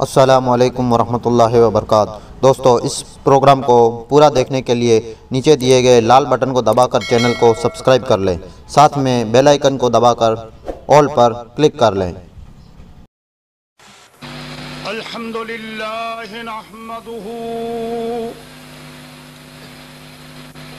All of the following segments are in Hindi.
असलकम वरहमल वबरक दोस्तों, इस प्रोग्राम को पूरा देखने के लिए नीचे दिए गए लाल बटन को दबाकर चैनल को सब्सक्राइब कर लें। साथ में बेल आइकन को दबाकर ऑल पर क्लिक कर लें।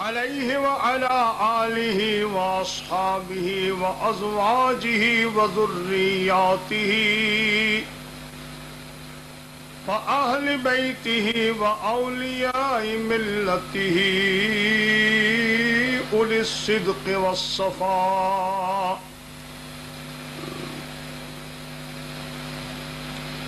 अलैहि व अला आलिहि व अस्हाबिहि व अज़वाजिहि व ज़ुर्रियातिहि व अहल बैतिहि व औलियाए मिल्लतिहि उलिस सिद्क़ वस्सफ़ा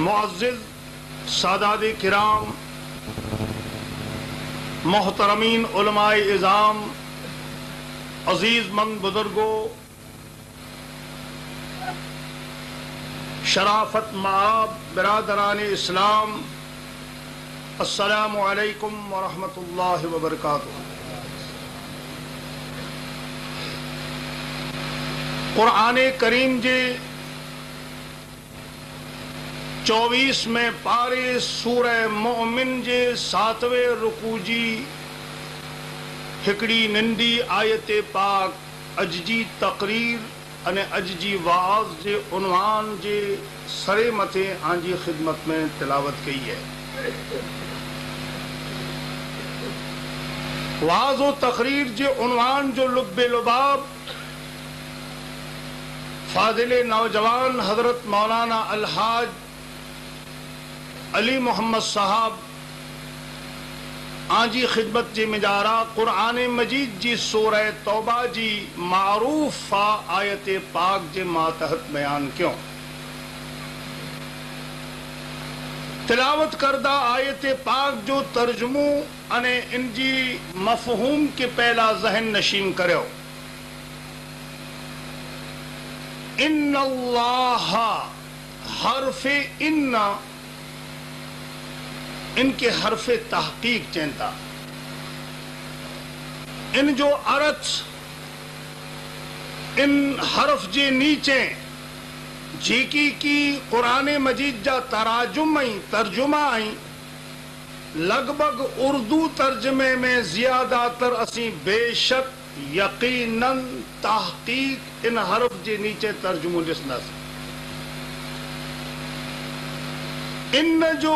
मुआज़ सादाद किराम मोहतरमीन इज़ाम अज़ीज़ मंद बुजुर्गो शराफत माब, बरदरान इस्लाम असलकम वरहमल वबरक क़ुरान करीम जे, चौबीस में पारे सूर मोमिन जे, सातवें रुकू जी, हिकिड़ी नंढी आयत पाक अज जी तक़रीर अने अज जी वाज़ जे उनवान जे सरे मथे आंजी ख़िदमत में तिलावत कई है। वाज़ तक़रीर जे उनवान जो लुब लुबाब, फाजिल नौजवान हज़रत मौलाना अलहाज अली मोहम्मद साहब आजी ख़िदमत जी मिजारा, क़ुरान मजीद जी सूर तौबा जी, मारूफ़ आयत पाक जे मातहत बयान क्यों? तिलावत करदा आयत पाक जो तर्जुमो अने इन जी मफ़हूम के पहला जहन नशीन करियो इन हरफ़ इन्ना इनके हरफ तहकीक चेंता। इन जो अर्थ इन हर्फ जे नीचे, जेकी की क़ुरान मजीद जा तराजुम ऐं तर्जुमा ऐं लॻभॻि उर्दू तर्जुमे में ज़्यादातर असीं बेशक यकीनन तहक़ीक़ इन हरफ जे नीचे तर्जुमो ॾिसंदासीं इन जो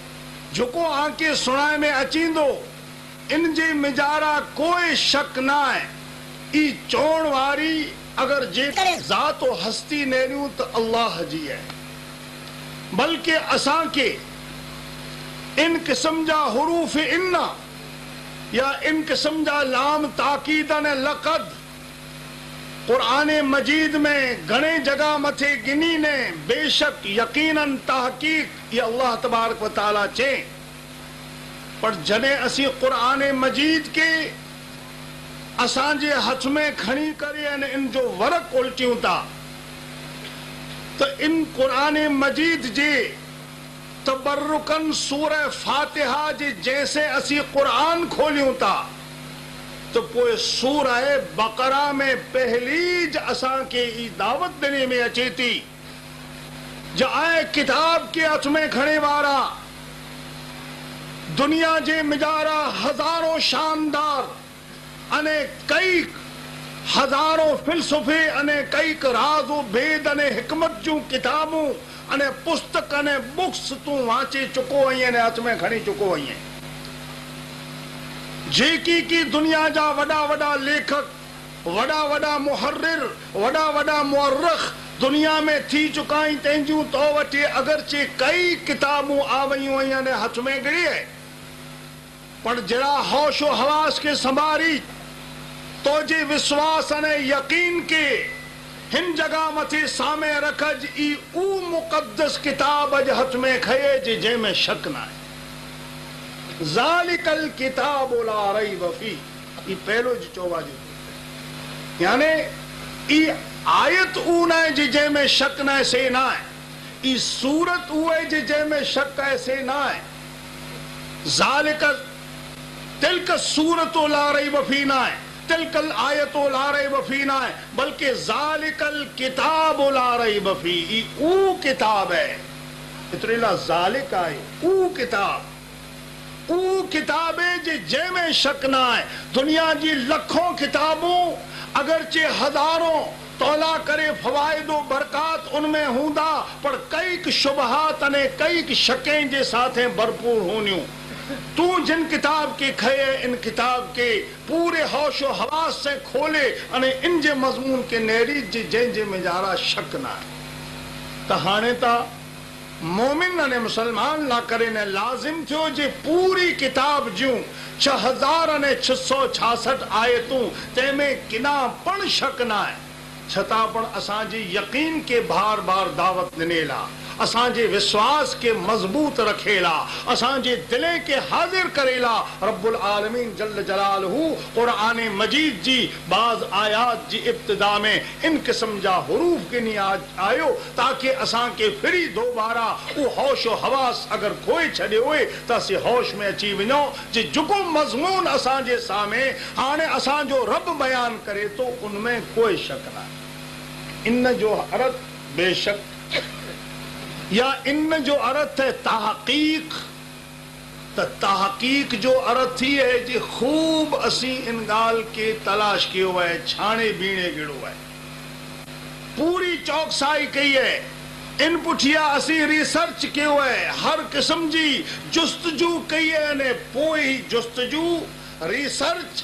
जेको आके सुणाए में अचींदो। इन जे मिजारा कोई शक न आहे ई चवण वारी अगरि जेकॾहिं ज़ात हस्ती नेरियूं त अल्लाह जी आहे बल्कि असांखे इन क़िस्म जा हरूफ इन या इन क़िस्म जा लाम ताक़ीद ने लक़द क़ुरान मजीद में घणे जगह मथे गिनी ने बेशक यकीनन तहक़ीक़, ये अल्लाह तबारक व चे। पर जॾहिं असीं क़ुरान मजीद के असांजे हथ में खणी करे ऐं इन जो वरक उल्टियूं था त इन क़ुरान मजीद जे तबरुकन सूर फातिहा जे जैसे असीं क़ुरान खोलियूं था त पोइ सूर बकरा में पहली ज असांखे ई दावत ॾिने में अचे थी जो आहे किताब के हथ में खणे वारा। दुनिया जे मिजारा हज़ारो शानदार अने कई हज़ारो फिलसुफ़े अने कई राज़ो भेद अने हिकमत जूं किताबूं अने पुस्तक अने बुक्स तूं वाचे चुको आहीं अने हथ में खणी चुको आहीं जेकी की दुनिया जा वॾा वॾा लेखक, वॾा वॾा मुहर्रिर, वॾा वॾा मुअर्रख दुनिया में थी चुका आहीं तंहिंजूं तो वटि अगरचे कई किताबूं आ वयूं आहिनि हथ में गिड़ी आहे। पर जहिड़ा होशो हवास खे संभारी तो जे विश्वास अने यकीन के हिन जगह मथे सामे रखज, ई ऊ मुक़दस किताब अॼु हथ में खये जे जंहिंमें शक न आहे ज़ालिकल किताब ला रैब फ़ी। ई पहिलो जी चोवा जी। यानी, ई आयत ऊ न आहे जे जंहिंमें शक न आहे से न आहे ई सूरत उहे जे जंहिंमें शक आहे से न आहे ज़ालिकल, तिल्क सूरतो ला रैब फ़ी न आहे तिलकल आयतो ला रैब फ़ी न आहे बल्कि ज़ालिकल किताब ला रैब फ़ी। ई ऊ किताब है। लाइ ज़ालिक आहे ऊ किताब। ऊ किताबे जे जंहिंमें शक न आहे दुनिया जी लखों किताबूं, अगरचे हज़ारों तौला करे फवाइदो बरकात उनमें हूंदा, पर कई शुबहात अने कई शकें जे साथे भरपूर हूंदियूं तू जिन किताब के खये, इन किताब के पूरे होशो हवास से खोले, अने इन जे मज़मून के नहरी जे जंहिंजे में जारा शक न आहे त त मोमिन ने मुसलमान ला करे, ने लाज़िम थियो जे पूरी किताब जूं छह हज़ार अने छह सौ छासठ आयतूं तंहिंमें किना पण शक न आहे छता पण असांजी यकीन के बार बार दावत ॾिनेल असांजे विश्वास के मज़बूत रखेला, असांजे दिले के हाज़िर करेला। रब्बुल आलमीन जल जलालहू, क़ुरान मजीद जी, बाज़ आयात जी इब्तिदा में इन क़िस्म जा हरूफ गिनी आयो, ताकि असांखे फिरी दोबारा उहो होश हवास अगरि खोए छॾियो हुए, त असीं होश में अची वञो। जे जेको मज़मून असांजे साम्हूं हाणे असांजो रब बयानु करे थो उनमें कोई शक न इन जो अर्थ बेशक या इन जो अर्थ है तहकीक तहकीक जो अर्थ थी है जी, खूब असी इन ॻाल्हि के तलाश कयो आहे छाणे बीणे गिड़ो आहे पूरी चौकसाई कई है, इन पुठिया असी रिसर्च कयो आहे हर क़िस्म जी, जुस्तजू कई है अने पोइ ई जुस्तजू, रिसर्च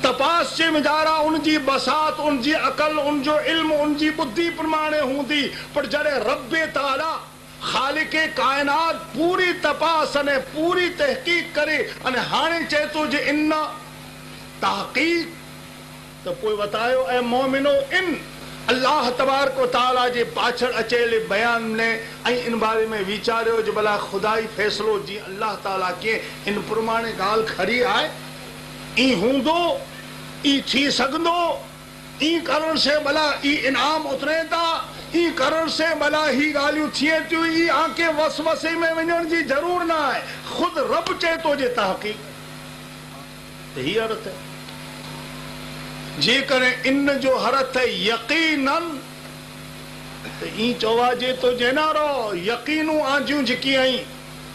तपास जे मिजारा उनजी बसात, उनजी अकल, उनजो इल्म, उनजी बुद्धि प्रमाणे हूंदी। पर जॾहिं रबे ताला, ख़ालिक काइनात पूरी तपास अने पूरी तहक़ीक़ करे, अने चए थो जे इन तहक़ीक़, त पोइ बतायो ऐं मोमिनो इन, अल्लाह तबारक व ताला जे पाछड़ अचेले बयान में ऐं इन बारे में वीचारियो, जो भला खुदाई फ़ैसिलो जीअं अल्लाह ताला कीअं इन प्रमाणे ॻाल्हि खरी आहे, ई हूंदो ई थी सघंदो। ई करण से भला ई इनाम उतरे था। ई करण से भला ही ॻाल्हियूं थिए थियूं। ई आके वसवसे में वञण जी ज़रूर न आहे। ख़ुदि रब चए थो जे तहक़ीक़। त हीअ अर्थ जेकॾहिं इन जो हरथ यकीनन, त ई चवाजे तो जेनारो यकीनूं आंजियूं जेकी आई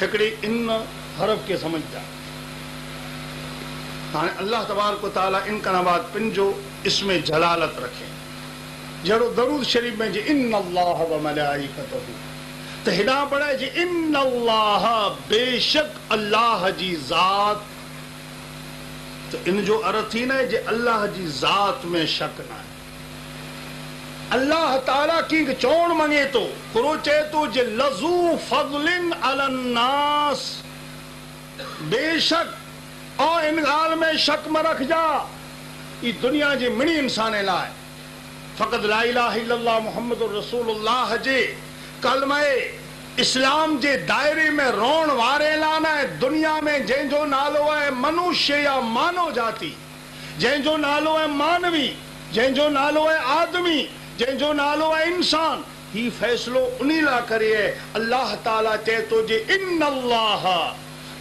हिकिड़ी इन हरफ खे समझदा हाणे अल्लाह तबारक ताला इन खां बाद इसमें जलालत रखे। जहिड़ो दरूद शरीफ में जे इन व मलाइकतहू। त हेॾां पढ़ाए जे इन अल्लाह बेशक अल्लाह जी ज़ात। त इन जो अर्थ थी न जे, अल्लाह जी ज़ात में शक न आहे अल्लाह ताला की चवण मङे थो कुरो चए जे लज़ू फज़लिन अलन्नास बेशक ऐं इन ॻाल्हि में शक में रखजा ई दुनिया जे मिणी इंसान लाइ फ़क़त ला इलाहा मुहम्मद रसूलुल्लाह जे कलमे इस्लाम जे दायरे में रहण वारे लाइ न दुनिया में जंहिंजो नालो आहे मनुष्य या मानव जाति। जंहिंजो नालो आहे मानवी, जंहिंजो नालो आहे आदमी। जंहिंजो नालो आहे इंसान। ही फ़ैसिलो उन लाइ करे अल्लाह ताला चए थो जे इन अल्लाह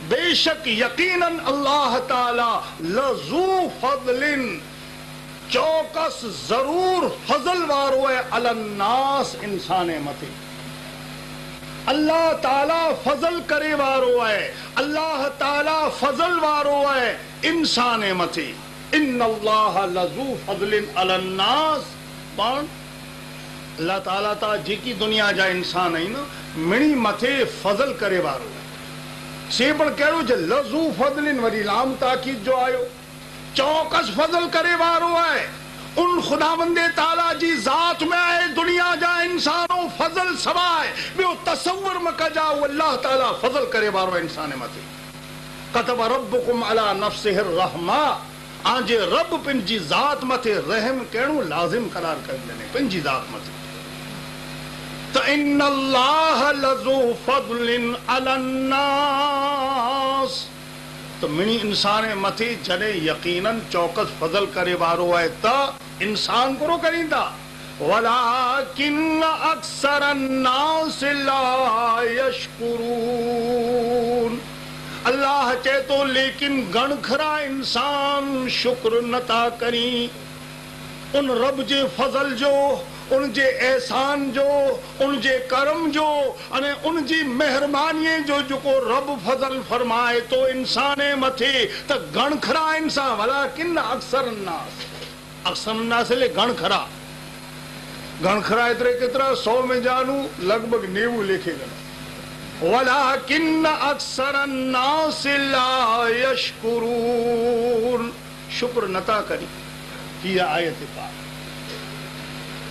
बेशक यकीनन अल्लाह ताला लज़ू फज़लिन। चौकस ज़रूर फज़ल वारो आहे, अलन्नास इंसान मथे। अल्लाह ताला फज़ल करे वारो आहे। अल्लाह ताला फज़ल वारो आहे, इंसान मथे। इन अल्लाह लज़ू फज़लिन अलन्नास। पाण अल्लाह ताला ता जेकी दुनिया जा इंसान आहिनि मिणी मथे फज़ल करे वारो से पण कहिड़ो जे, लज़ू फज़लिन वरी लाम ताकीद जो आयो। चौकस फज़ल करे वारो आहे उन खुदावंदे ताला जी ज़ात में आहे दुनिया जा इंसानों फज़ल सवाइ ॿियो तसव्वुर में कजा, उहो अल्लाह ताला फज़ल करे वारो इंसान मथे। कतब रब्बुकुम अला नफ्सिहिर रहमा। आंजे रब पंहिंजी ज़ात मथे रहम कहिड़ो लाज़िम करार करे ॾिने पंहिंजी ज़ात मथे। तो इन लजू फदलिन अलन्नास तो मिणी इंसान मथे जॾहिं यकीनन चौकस फजल करे वारो आहे त इंसान गुरो करींदा। वला किन अक्सर यशकुरून। अल्लाह चए थो लेकिन घणखरा इंसान शुक्र नथा करी। उन रब जे फज़ल जो उन जे अहसान जो उन जे कर्म जो, अने उन जी महिरबानीअ जो जेको रब फज़ल फरमाए तो थो इंसान जे मथे, त घण खरा इंसान भला किन अक्सर नास? अक्सर नास ले घण खरा। घण खरा एतिरे केतिरा? सौ में जानू, लॻभॻि नेवू लेखे गण वला किन अक्सर नास ला यशकुरून। शुक्र नथा करी, हीअ आयत पाक।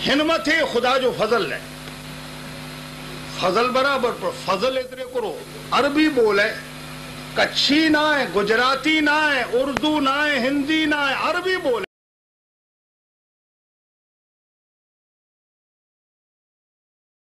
हिन मथे ख़ुदा जो फज़ल है। फज़ल बराबर, पर फज़ल इतने करो अरबी बोले कच्छी ना है, गुजराती ना है, उर्दू ना है, हिंदी ना है, अरबी ॿोल